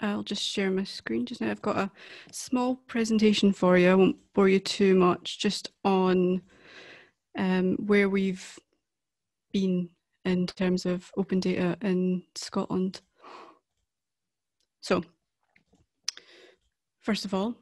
I'll just share my screen just now. I've got a small presentation for you. I won't bore you too much, just on um, where we've been in terms of open data in Scotland. So, first of all,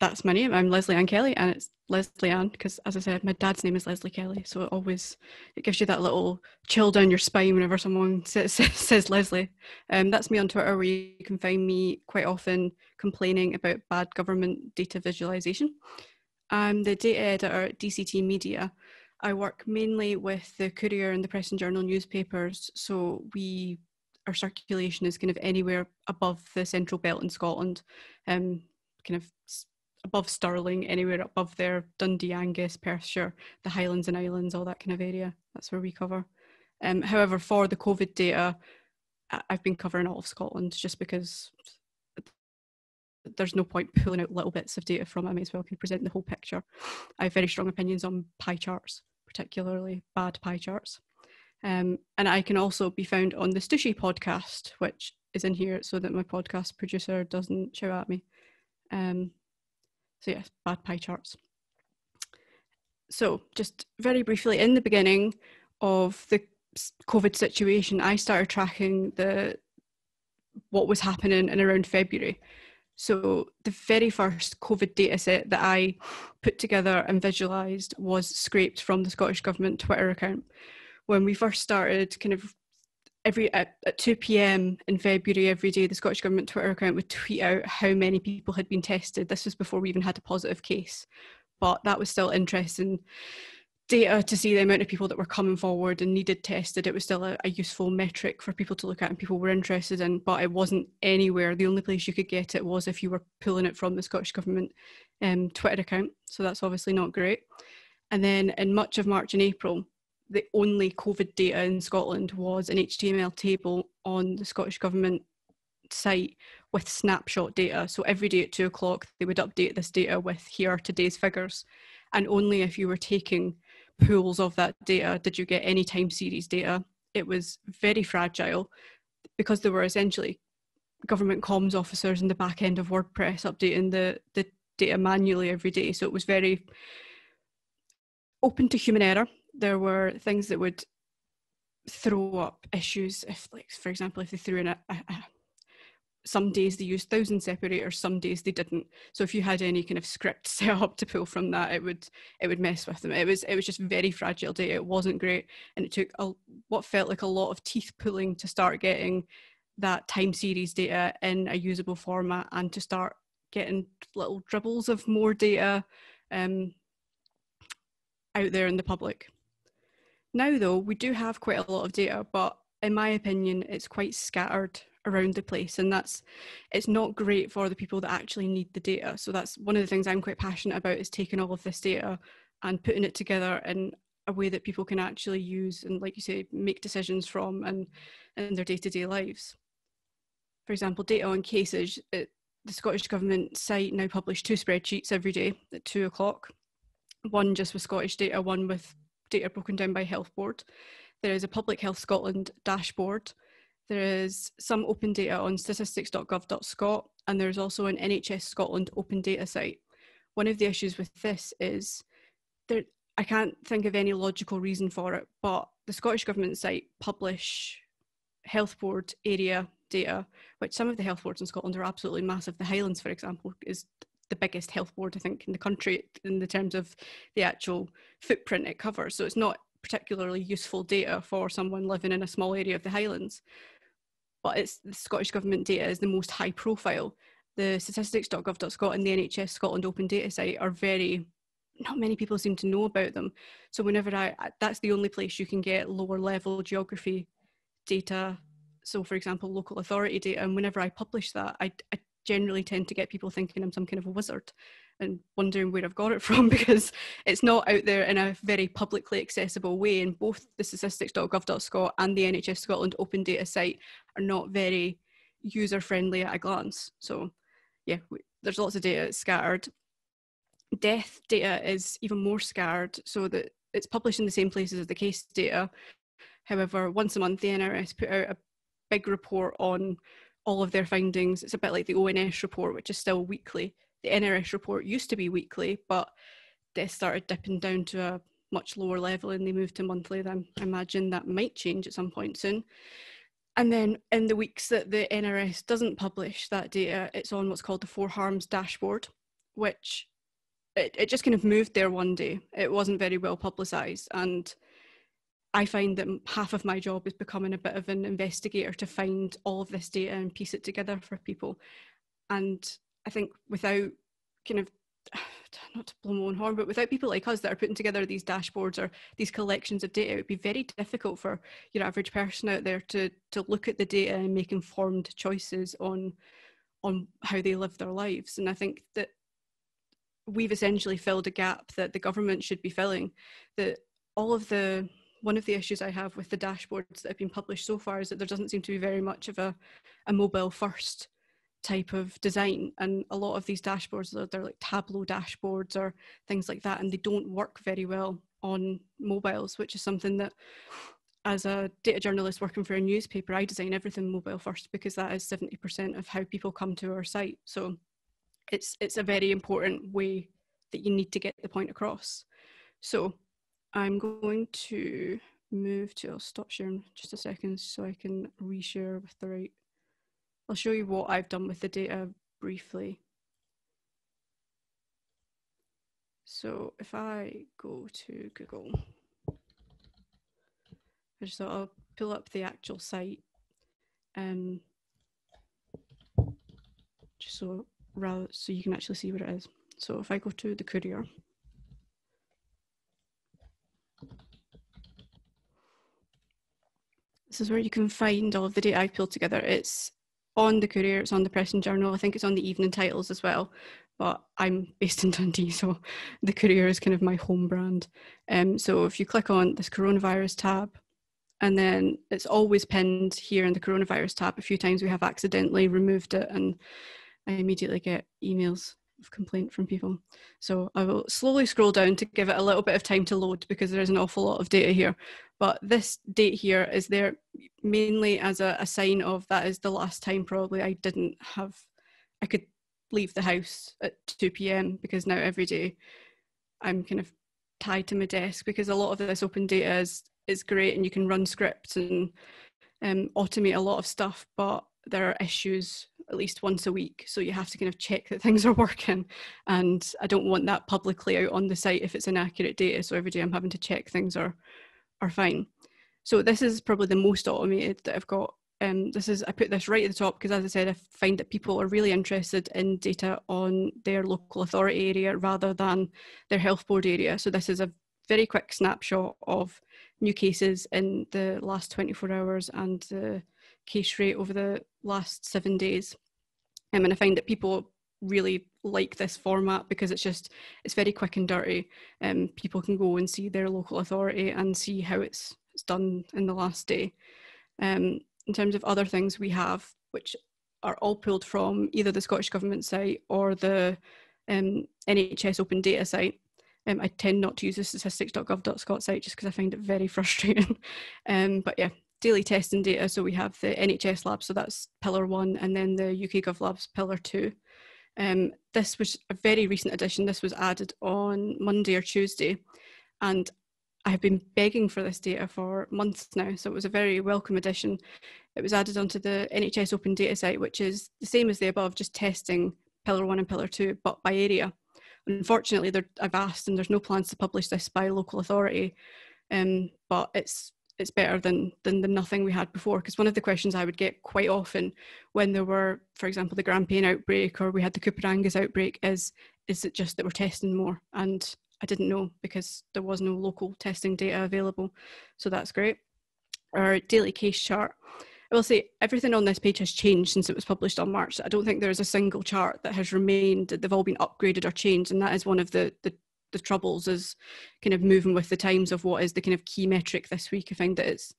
that's my name. I'm Lesley-Anne Kelly, and it's Lesley-Anne because, as I said, my dad's name is Leslie Kelly. So it always it gives you that little chill down your spine whenever someone says, says Lesley. Um, that's me on Twitter, where you can find me quite often complaining about bad government data visualization. I'm the data editor at DCT Media. I work mainly with the Courier and the Press and Journal newspapers. So we our circulation is kind of anywhere above the central belt in Scotland. Um, kind of above Stirling, anywhere above there, Dundee, Angus, Perthshire, the Highlands and Islands, all that kind of area. That's where we cover. Um, however, for the COVID data, I've been covering all of Scotland just because there's no point pulling out little bits of data from it. I may as well can present the whole picture. I have very strong opinions on pie charts, particularly bad pie charts. Um, and I can also be found on the Stushy podcast, which is in here so that my podcast producer doesn't shout at me. Um, so yes, bad pie charts. So just very briefly, in the beginning of the COVID situation, I started tracking the what was happening in around February. So the very first COVID data set that I put together and visualised was scraped from the Scottish Government Twitter account. When we first started kind of every at, at 2 p.m. in February every day, the Scottish Government Twitter account would tweet out how many people had been tested. This was before we even had a positive case, but that was still interesting data to see the amount of people that were coming forward and needed tested. It was still a, a, useful metric for people to look at and people were interested in, but it wasn't anywhere. The only place you could get it was if you were pulling it from the Scottish Government um, Twitter account. So that's obviously not great. And then in much of March and April, the only COVID data in Scotland was an HTML table on the Scottish Government site with snapshot data. So every day at two o'clock, they would update this data with here are today's figures. And only if you were taking pools of that data did you get any time series data. It was very fragile because there were essentially government comms officers in the back end of WordPress updating the, the data manually every day. So it was very open to human error there were things that would throw up issues if like for example if they threw in a, a, a, some days they used thousand separators some days they didn't. So if you had any kind of script set up to pull from that it would it would mess with them. It was it was just very fragile data it wasn't great. And it took a, what felt like a lot of teeth pulling to start getting that time series data in a usable format and to start getting little dribbles of more data um, out there in the public now, though, we do have quite a lot of data, but in my opinion, it's quite scattered around the place, and that's it's not great for the people that actually need the data. So that's one of the things I'm quite passionate about is taking all of this data and putting it together in a way that people can actually use and, like you say, make decisions from and in their day-to-day lives. For example, data on cases. It, the Scottish Government site now publish two spreadsheets every day at two o'clock. One just with Scottish data, one with data broken down by health board. There is a Public Health Scotland dashboard. There is some open data on statistics.gov.scot, and there's also an NHS Scotland open data site. One of the issues with this is there, I can't think of any logical reason for it, but the Scottish Government site publish health board area data, which some of the health boards in Scotland are absolutely massive. The Highlands, for example, is the biggest health board I think in the country in the terms of the actual footprint it covers. So it's not particularly useful data for someone living in a small area of the Highlands. But it's the Scottish Government data is the most high profile. The statistics.gov.scot and the NHS Scotland open data site are very not many people seem to know about them. So whenever I that's the only place you can get lower level geography data. So for example, local authority data. And whenever I publish that, I, I generally tend to get people thinking I'm some kind of a wizard and wondering where I've got it from because it's not out there in a very publicly accessible way. And both the statistics.gov.scot and the NHS Scotland open data site are not very user friendly at a glance. So, yeah, we, there's lots of data scattered. Death data is even more scattered, so that it's published in the same places as the case data. However, once a month, the NRS put out a big report on all of their findings. It's a bit like the ONS report, which is still weekly. The NRS report used to be weekly, but they started dipping down to a much lower level and they moved to monthly. Then I imagine that might change at some point soon. And then in the weeks that the NRS doesn't publish that data, it's on what's called the Four Harms dashboard, which it, it just kind of moved there one day. It wasn't very well publicised. And I find that half of my job is becoming a bit of an investigator to find all of this data and piece it together for people. And I think without kind of not to blow my own horn, but without people like us that are putting together these dashboards or these collections of data, it would be very difficult for your average person out there to to look at the data and make informed choices on on how they live their lives. And I think that we've essentially filled a gap that the government should be filling. That all of the one of the issues I have with the dashboards that have been published so far is that there doesn't seem to be very much of a, a mobile first type of design. And a lot of these dashboards are they're like tableau dashboards or things like that and they don't work very well on mobiles which is something that as a data journalist working for a newspaper i design everything mobile first because that is 70% of how people come to our site. So it's it's a very important way that you need to get the point across. So i'm going to move to i'll stop sharing just a second so i can reshare with the right I'll show you what I've done with the data briefly. So if I go to Google, I just thought I'll pull up the actual site, um, just so rather so you can actually see what it is. So if I go to the courier, this is where you can find all of the data I've pulled together. It's on the Courier, it's on the Press and Journal. I think it's on the evening titles as well. But I'm based in Dundee, so the Courier is kind of my home brand. Um, so if you click on this coronavirus tab, and then it's always pinned here in the coronavirus tab. A few times we have accidentally removed it, and I immediately get emails of complaint from people. So I will slowly scroll down to give it a little bit of time to load because there is an awful lot of data here. But this date here is there mainly as a, a sign of that is the last time probably I didn't have, I could leave the house at 2 p.m. because now every day I'm kind of tied to my desk because a lot of this open data is, is great and you can run scripts and um, automate a lot of stuff, but there are issues at least once a week. So you have to kind of check that things are working. And I don't want that publicly out on the site if it's inaccurate data. So every day I'm having to check things are are fine. So this is probably the most automated that I've got. Um, this is I put this right at the top because as I said, I find that people are really interested in data on their local authority area rather than their health board area. So this is a very quick snapshot of new cases in the last 24 hours and the case rate over the last seven days. Um, and I find that people really like this format because it's just it's very quick and dirty. Um, people can go and see their local authority and see how it's, it's done in the last day. Um, in terms of other things we have which are all pulled from either the scottish government site or the um, nhs open data site um, i tend not to use the statistics.gov.scot site just because i find it very frustrating. Um, but yeah daily testing data so we have the nhs lab so that's pillar one and then the uk gov labs pillar two um, this was a very recent addition. This was added on Monday or Tuesday, and I have been begging for this data for months now. So it was a very welcome addition. It was added onto the NHS Open Data site, which is the same as the above, just testing Pillar 1 and Pillar 2, but by area. Unfortunately, I've asked and there's no plans to publish this by local authority, um, but it's it's better than than the nothing we had before. Because one of the questions I would get quite often when there were, for example, the Grampian outbreak or we had the Coupar Angus outbreak is is it just that we're testing more? And I didn't know because there was no local testing data available. So that's great. Our daily case chart. I will say everything on this page has changed since it was published on March. I don't think there is a single chart that has remained. They've all been upgraded or changed, and that is one of the the the troubles is kind of moving with the times of what is the kind of key metric this week. I find that it's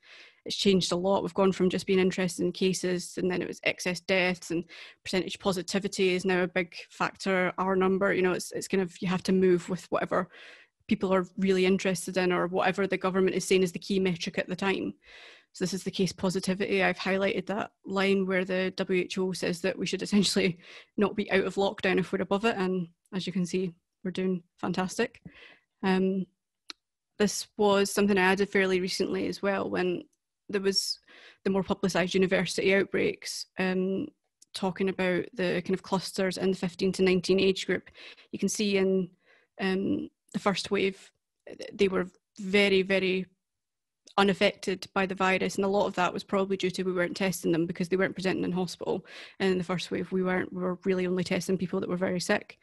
it's changed a lot. We've gone from just being interested in cases and then it was excess deaths and percentage positivity is now a big factor. Our number, you know, it's it's kind of you have to move with whatever people are really interested in or whatever the government is saying is the key metric at the time. So this is the case positivity. I've highlighted that line where the WHO says that we should essentially not be out of lockdown if we're above it. And as you can see, we're doing fantastic. Um, this was something I added fairly recently as well when there was the more publicised university outbreaks. Um, talking about the kind of clusters in the 15 to 19 age group, you can see in um, the first wave, they were very, very unaffected by the virus and a lot of that was probably due to we weren't testing them because they weren't presenting in hospital and in the first wave we weren't we were really only testing people that were very sick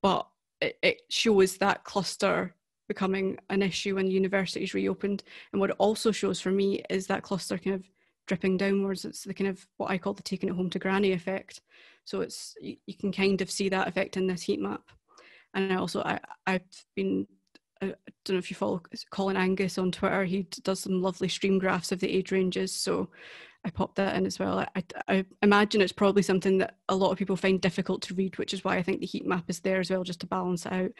but it, it shows that cluster becoming an issue when universities reopened and what it also shows for me is that cluster kind of dripping downwards. It's the kind of what I call the taking it home to granny effect. So it's you, you can kind of see that effect in this heat map. And I also I I've been I don't know if you follow Colin Angus on Twitter. He does some lovely stream graphs of the age ranges. So I popped that in as well. I, I, imagine it's probably something that a lot of people find difficult to read, which is why I think the heat map is there as well, just to balance out.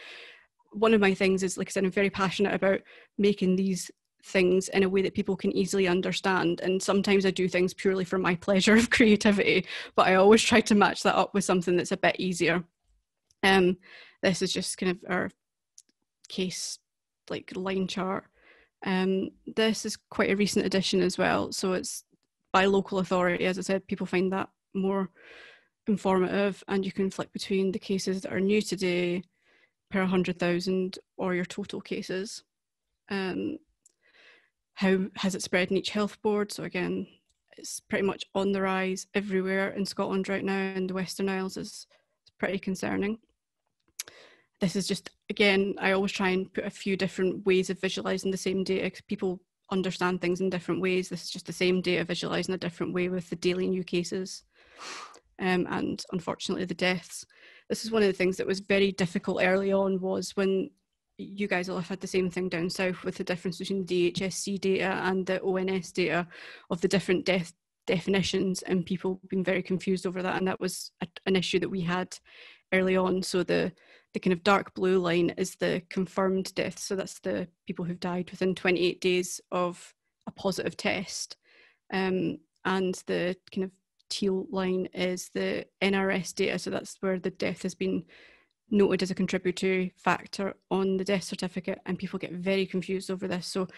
One of my things is, like I said, I'm very passionate about making these things in a way that people can easily understand. And sometimes I do things purely for my pleasure of creativity, but I always try to match that up with something that's a bit easier. Um, this is just kind of our case like line chart. Um, this is quite a recent addition as well. So it's by local authority. As I said, people find that more informative and you can flick between the cases that are new today per 100,000 or your total cases. Um, how has it spread in each health board? So again, it's pretty much on the rise everywhere in Scotland right now, and the Western Isles is, pretty concerning. This is just again, I always try and put a few different ways of visualizing the same data because people understand things in different ways. This is just the same data visualized in a different way with the daily new cases um, and unfortunately the deaths. This is one of the things that was very difficult early on was when you guys all have had the same thing down south with the difference between the DHSC data and the ONS data of the different death definitions and people being very confused over that and that was a, an issue that we had early on so the the kind of dark blue line is the confirmed deaths so that's the people who've died within 28 days of a positive test. Um, and the kind of teal line is the NRS data. So that's where the death has been noted as a contributory factor on the death certificate and people get very confused over this. So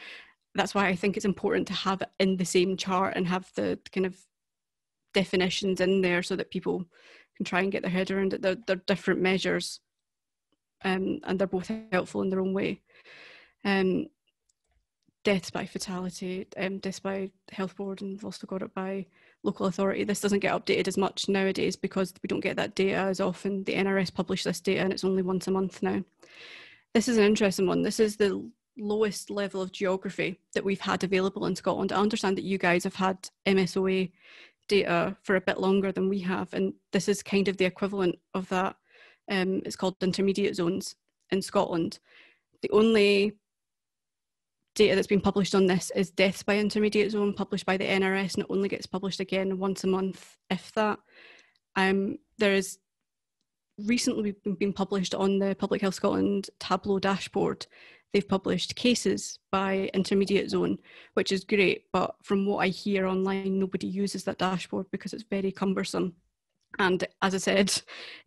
that's why i think it's important to have it in the same chart and have the kind of definitions in there so that people can try and get their head around it. They're, they're different measures um, and they're both helpful in their own way um, deaths by fatality um, deaths by health board and we've also got it by local authority. This doesn't get updated as much nowadays because we don't get that data as often. The NRS publish this data and it's only once a month now. This is an interesting one. This is the lowest level of geography that we've had available in Scotland. I understand that you guys have had MSOA data for a bit longer than we have, and this is kind of the equivalent of that. Um, it's called intermediate zones in Scotland. The only data that's been published on this is deaths by intermediate zone published by the NRS and it only gets published again once a month, if that. Um, there is recently been published on the Public Health Scotland Tableau dashboard. They've published cases by intermediate zone, which is great, but from what I hear online, nobody uses that dashboard because it's very cumbersome. And as I said,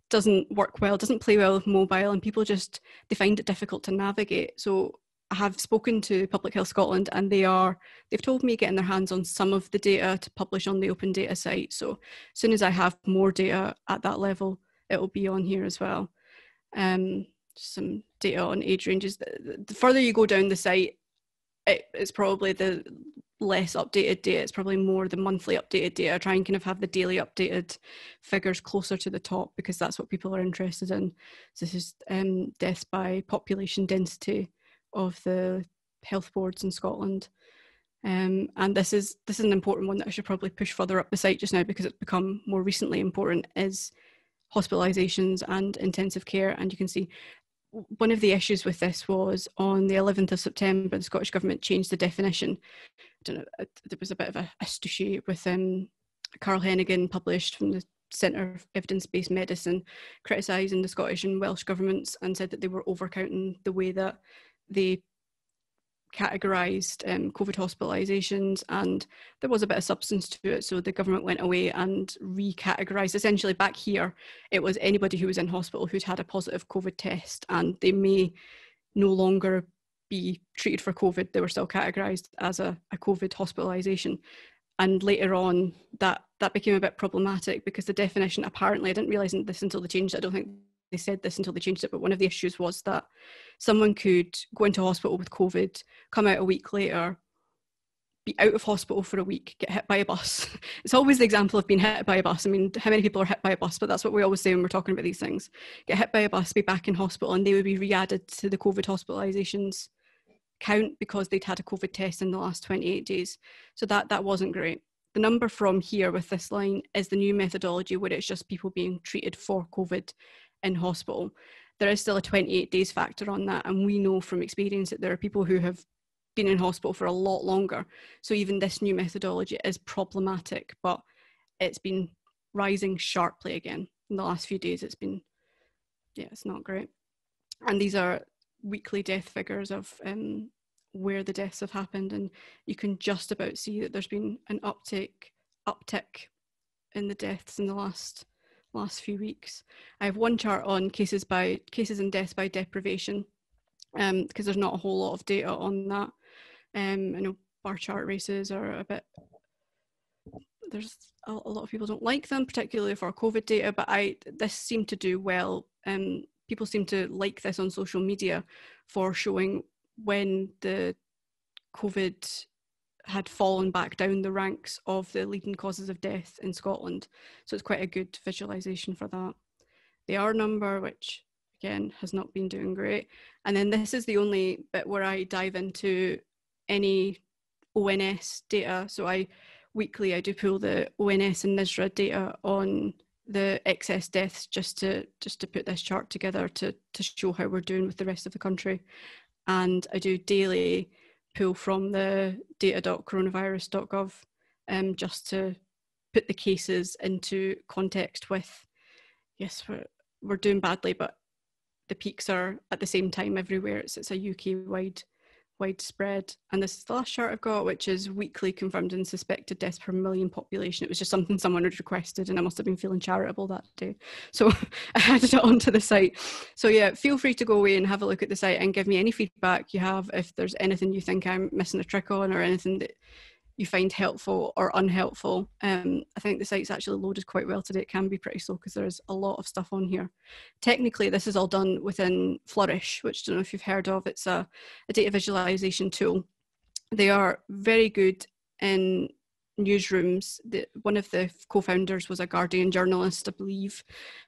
doesn't work well, doesn't play well with mobile, and people just they find it difficult to navigate. So I have spoken to Public Health Scotland and they are they've told me getting their hands on some of the data to publish on the open data site. So as soon as I have more data at that level, it will be on here as well. Um, some data on age ranges. The, the further you go down the site, it, it's probably the less updated data. It's probably more the monthly updated data. I try and kind of have the daily updated figures closer to the top because that's what people are interested in. So this is um, by population density of the health boards in Scotland. Um, and this is this is an important one that I should probably push further up the site just now because it's become more recently important is hospitalisations and intensive care. And you can see one of the issues with this was on the 11th of September, the Scottish Government changed the definition. I don't know, there was a bit of a, a with um, Carl Heneghan published from the Centre of Evidence Based Medicine criticising the Scottish and Welsh governments and said that they were overcounting the way that they categorised um, COVID hospitalisations, and there was a bit of substance to it. So the government went away and recategorised. Essentially, back here, it was anybody who was in hospital who'd had a positive COVID test, and they may no longer be treated for COVID. They were still categorised as a, a COVID hospitalisation. And later on, that that became a bit problematic because the definition apparently I didn't realise this until the change. I don't think they said this until they changed it, but one of the issues was that someone could go into hospital with COVID, come out a week later, be out of hospital for a week, get hit by a bus. It's always the example of being hit by a bus. I mean, how many people are hit by a bus? But that's what we always say when we're talking about these things. Get hit by a bus, be back in hospital, and they would be re-added to the COVID hospitalizations count because they'd had a COVID test in the last 28 days. So that that wasn't great. The number from here with this line is the new methodology where it's just people being treated for COVID in hospital, there is still a 28 days factor on that. And we know from experience that there are people who have been in hospital for a lot longer. So even this new methodology is problematic, but it's been rising sharply again in the last few days. It's been, yeah, it's not great. And these are weekly death figures of um, where the deaths have happened, and you can just about see that there's been an uptick uptick in the deaths in the last last few weeks. I have one chart on cases by cases and deaths by deprivation because um, there's not a whole lot of data on that. Um, I know bar chart races are a bit. There's a, a, lot of people don't like them, particularly for COVID data. But I this seemed to do well. Um, people seem to like this on social media for showing when the COVID had fallen back down the ranks of the leading causes of death in Scotland. So it's quite a good visualization for that. The R number, which again has not been doing great. And then this is the only bit where I dive into any ONS data. So I weekly I do pull the ONS and NISRA data on the excess deaths just to just to put this chart together to to show how we're doing with the rest of the country. And I do daily pull from the data.coronavirus.gov um, just to put the cases into context with yes we're, we're doing badly but the peaks are at the same time everywhere. It's, it's a uk wide widespread. And this is the last chart i've got which is weekly confirmed and suspected deaths per million population. It was just something someone had requested and i must have been feeling charitable that day. So i added it onto the site. So yeah feel free to go away and have a look at the site and give me any feedback you have. If there's anything you think i'm missing a trick on or anything that you find helpful or unhelpful. Um, I think the site's actually loaded quite well today. It can be pretty slow because there's a lot of stuff on here. Technically, this is all done within Flourish, which I don't know if you've heard of. It's a, a data visualization tool. They are very good in newsrooms. The, one of the co-founders was a Guardian journalist, I believe,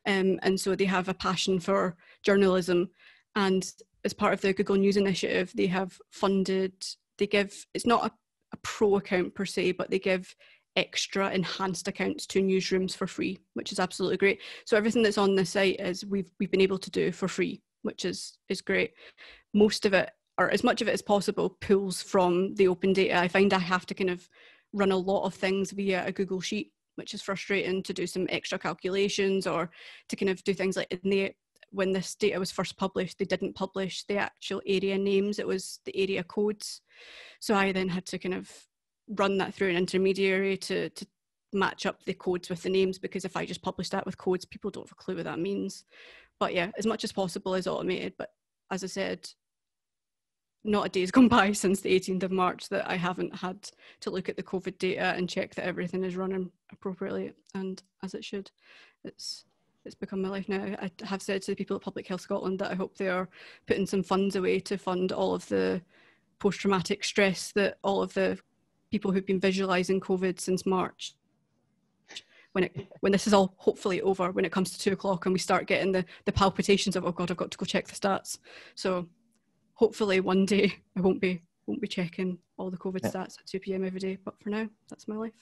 um, and so they have a passion for journalism. And as part of the Google News initiative, they have funded. They give. It's not a a pro account per se, but they give extra enhanced accounts to newsrooms for free, which is absolutely great. So everything that's on the site is we've we've been able to do for free, which is is great. Most of it, or as much of it as possible, pulls from the open data. I find I have to kind of run a lot of things via a Google Sheet, which is frustrating to do some extra calculations or to kind of do things like in the when this data was first published, they didn't publish the actual area names, it was the area codes. So I then had to kind of run that through an intermediary to, to match up the codes with the names because if I just publish that with codes, people don't have a clue what that means. But yeah, as much as possible is automated. But as I said, not a day's gone by since the 18th of March that I haven't had to look at the COVID data and check that everything is running appropriately and as it should. It's it's become my life now. I have said to the people at Public Health Scotland that I hope they are putting some funds away to fund all of the post traumatic stress that all of the people who've been visualising COVID since March. When it when this is all hopefully over, when it comes to two o'clock and we start getting the the palpitations of oh god, I've got to go check the stats. So hopefully one day I won't be won't be checking all the COVID yeah. stats at two p.m. every day. But for now, that's my life.